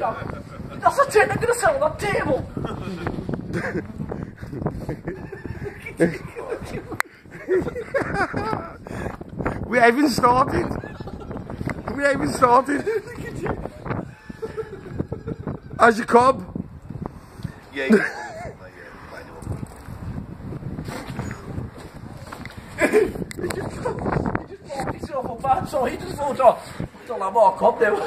job. That's a tin I'm going sell on that table. we haven't started. We haven't started. How's your cob? Yeah. yeah. he just, he just bought himself a bad, so he just thought, oh, I don't have